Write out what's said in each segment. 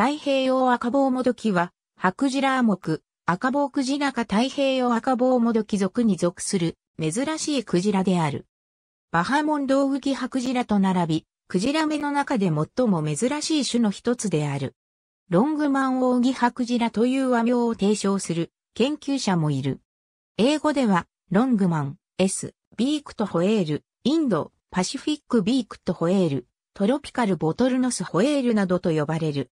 太平洋赤棒もどきは、白ジラ目、赤棒クジラか太平洋赤棒もどき属に属する珍しいクジラである。バハモンドオウギハクジラと並び、クジラ目の中で最も珍しい種の一つである。ロングマンオウギハクジラという和名を提唱する研究者もいる。英語では、 Longman's Beaked Whale、Indo-Pacific Beaked Whale、トロピカルボトルノスホエールなどと呼ばれる。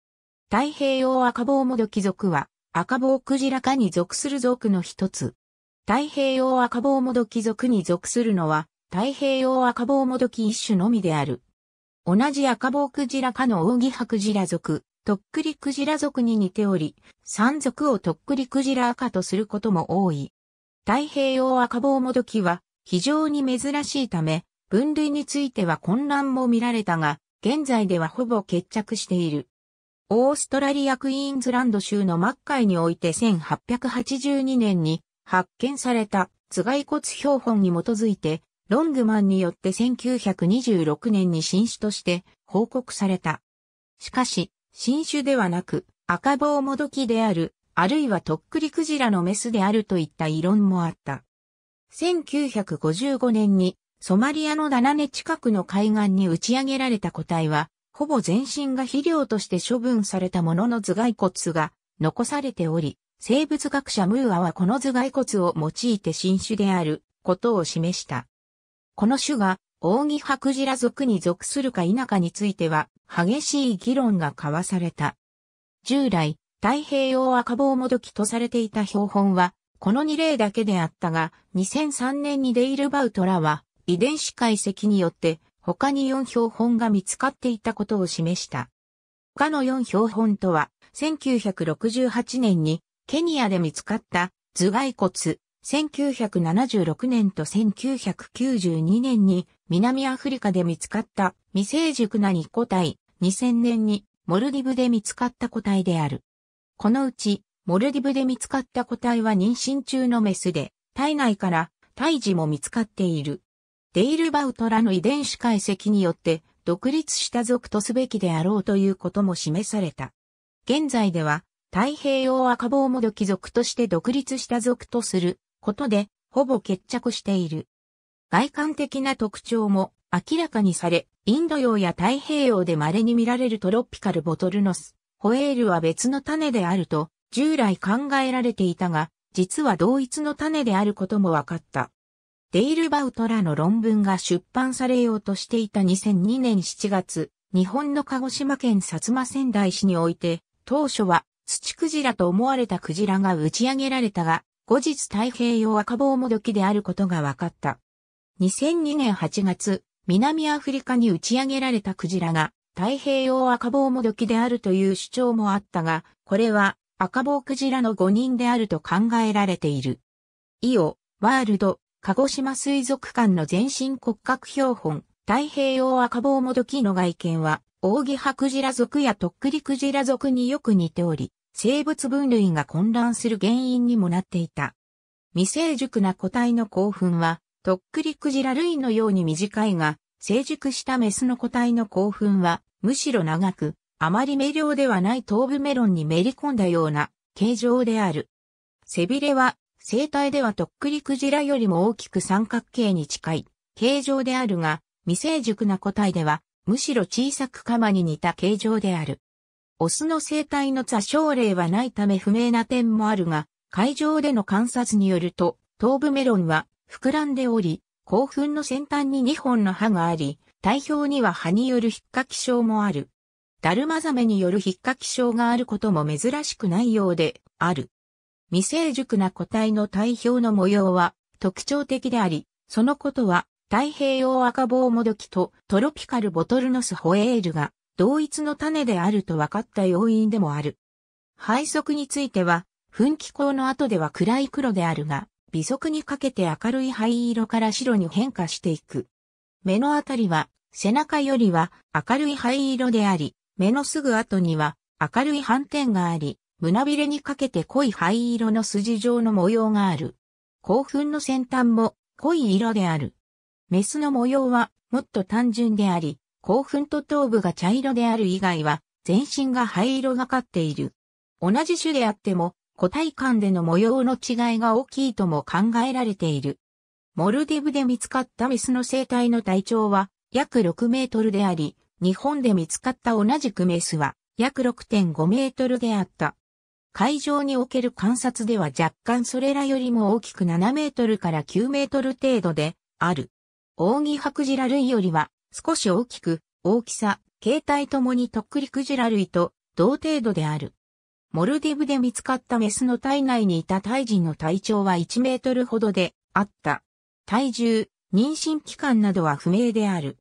太平洋赤棒モドキ属は、赤棒クジラ科に属する属の一つ。太平洋赤棒モドキ属に属するのは、太平洋赤棒もどき一種のみである。同じ赤棒クジラ科の扇葉クジラ属、とっくりクジラ属に似ており、山属をとっくりクジラ赤とすることも多い。太平洋赤棒もどきは非常に珍しいため、分類については混乱も見られたが、現在ではほぼ決着している。オーストラリアクイーンズランド州の末海において1882年に発見された頭蓋骨標本に基づいてロングマンによって1926年に新種として報告された。しかし、新種ではなく赤棒もどきである、あるいはとっくりクジラのメスであるといった異論もあった。1955年にソマリアのダナネ近くの海岸に打ち上げられた個体は、ほぼ全身が肥料として処分されたものの頭蓋骨が残されており、生物学者ムーアはこの頭蓋骨を用いて新種であることを示した。この種が、扇葉クジラ属に属するか否かについては、激しい議論が交わされた。従来、太平洋赤棒もどきとされていた標本は、この2例だけであったが、2003年にデイルバウトらは、遺伝子解析によって、他に4標本が見つかっていたことを示した。他の4標本とは、1968年にケニアで見つかった頭蓋骨、1976年と1992年に南アフリカで見つかった未成熟な2個体、2000年にモルディブで見つかった個体である。このうち、モルディブで見つかった個体は妊娠中のメスで、体内から胎児も見つかっている。デイルバウトらの遺伝子解析によって独立した属とすべきであろうということも示された。現在では太平洋赤棒もどき属として独立した属とすることで、ほぼ決着している。外観的な特徴も明らかにされ、インド洋や太平洋で稀に見られるトロピカルボトルノス、ホエールは別の種であると、従来考えられていたが、実は同一の種であることも分かった。デイルバウトらの論文が出版されようとしていた2002年7月、日本の鹿児島県薩摩仙台市において、当初は土クジラと思われたクジラが打ち上げられたが、後日太平洋赤棒もどきであることが分かった。2002年8月、南アフリカに打ち上げられたクジラが太平洋赤棒もどきであるという主張もあったが、これは赤棒クジラの5人であると考えられている。イオ、ワールド、鹿児島水族館の全身骨格標本、太平洋赤棒もどきの外見は、扇葉クジラ族やとっくりクジラ族によく似ており、生物分類が混乱する原因にもなっていた。未成熟な個体の興奮は、とっくりクジラ類のように短いが、成熟したメスの個体の興奮は、むしろ長く、あまり明瞭ではない頭部メロンにめり込んだような形状である。背びれは、生体ではとっくりクジラよりも大きく三角形に近い形状であるが、未成熟な個体では、むしろ小さく鎌に似た形状である。オスの生体の座症例はないため不明な点もあるが、海上での観察によると、頭部メロンは膨らんでおり、興奮の先端に2本の歯があり、体表には歯による引っかき症もある。ダルマザメによる引っかき症があることも珍しくないようである。未成熟な個体の体表の模様は特徴的であり、そのことは太平洋赤棒もどきとトロピカルボトルノスホエールが同一の種であると分かった要因でもある。配色については、噴気口の後では暗い黒であるが、微速にかけて明るい灰色から白に変化していく。目のあたりは、背中よりは明るい灰色であり、目のすぐ後には明るい斑点があり、胸びれにかけて濃い灰色の筋状の模様がある。興奮の先端も濃い色である。メスの模様はもっと単純であり、興奮と頭部が茶色である以外は、全身が灰色がかっている。同じ種であっても、個体間での模様の違いが大きいとも考えられている。モルディブで見つかったメスの生体の体長は約6メートルであり、日本で見つかった同じくメスは約6.5メートルであった。海上における観察では若干それらよりも大きく7メートルから9メートル程度である。オオギハクジラ類よりは少し大きく、大きさ、形態ともにトックリクジラ類と同程度である。モルディブで見つかったメスの体内にいた胎児の体長は1メートルほどであった。体重、妊娠期間などは不明である。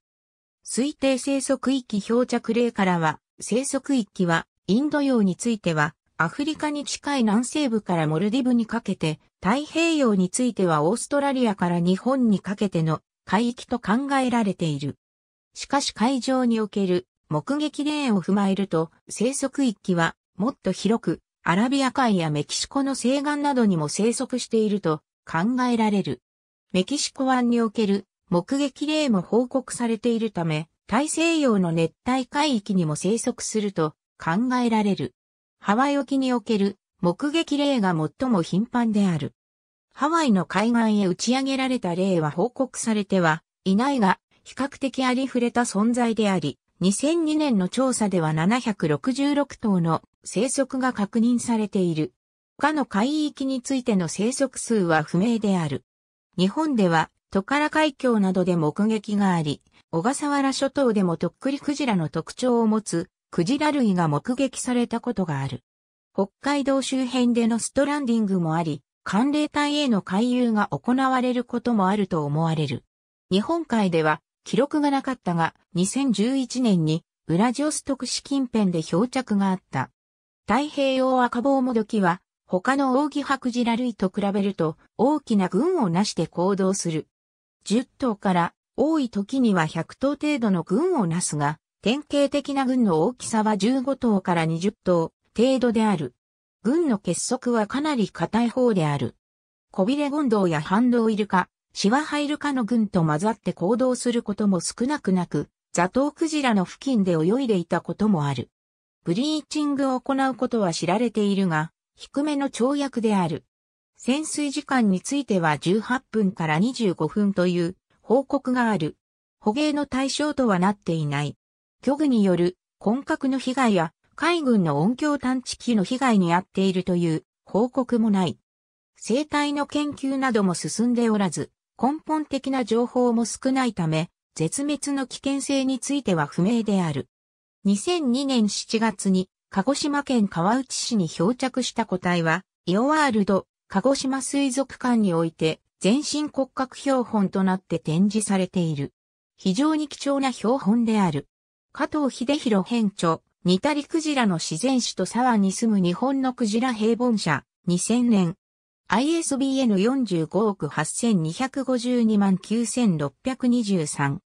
推定生息域漂着例からは、生息域は、インド洋については、アフリカに近い南西部からモルディブにかけて、太平洋についてはオーストラリアから日本にかけての海域と考えられている。しかし海上における目撃例を踏まえると、生息域はもっと広く、アラビア海やメキシコの西岸などにも生息していると考えられる。メキシコ湾における目撃例も報告されているため、大西洋の熱帯海域にも生息すると考えられる。ハワイ沖における目撃例が最も頻繁である。ハワイの海岸へ打ち上げられた例は報告されてはいないが、比較的ありふれた存在であり、2002年の調査では766頭の生息が確認されている。他の海域についての生息数は不明である。日本では、トカラ海峡などで目撃があり、小笠原諸島でもとっくりクジラの特徴を持つクジラ類が目撃されたことがある。北海道周辺でのストランディングもあり、寒冷帯への回遊が行われることもあると思われる。日本海では記録がなかったが、2011年にウラジオストク市近辺で漂着があった。太平洋赤棒もどきは他のオオギハクジラ類と比べると大きな群をなして行動する。10頭から多い時には100頭程度の群をなすが、典型的な群の大きさは15頭から20頭程度である。群の結束はかなり硬い方である。コビレゴンドウやハンドウイルカ、シワハイルカの群と混ざって行動することも少なくなく、ザトウクジラの付近で泳いでいたこともある。ブリーチングを行うことは知られているが、低めの跳躍である。潜水時間については18分から25分という報告がある。捕鯨の対象とはなっていない。虚具による根格の被害や海軍の音響探知機の被害に遭っているという報告もない。生態の研究なども進んでおらず、根本的な情報も少ないため、絶滅の危険性については不明である。2002年7月に鹿児島県川内市に漂着した個体は、イオワールド、鹿児島水族館において、全身骨格標本となって展示されている。非常に貴重な標本である。加藤秀弘編著、ニタリクジラの自然種と沢に住む日本のクジラ平凡者、2000年。ISBN 45億8252万9623。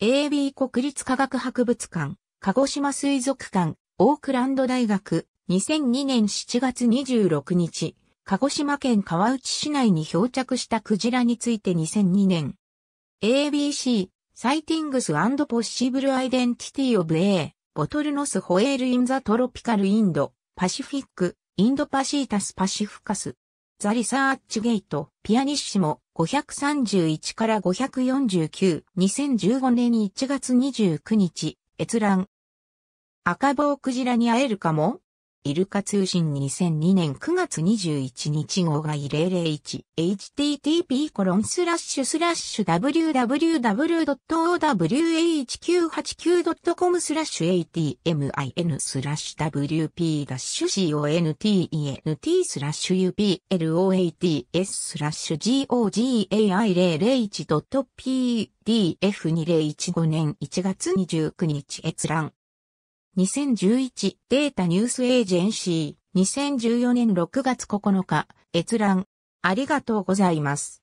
AB 国立科学博物館、鹿児島水族館、オークランド大学、2002年7月26日、鹿児島県川内市内に漂着したクジラについて2002年。ABC、Sightings and Possible Identity of A、ボトルノスホエールインザトロピカルインド、パシフィック、インドパシータスパシフカス。ザ・リサーチゲート、ピアニッシモ、531から549、2015年1月29日、閲覧。赤棒クジラに会えるかも？イルカ通信2002年9月21日号が001 http コロンスラッシュスラッシュ www.owh989.com スラッシュ atmin スラッシュ wp-content スラッシュ uploads スラッシュ gogai001.pdf2015 年1月29日閲覧2011データニュースエージェンシー2014年6月9日閲覧ありがとうございます。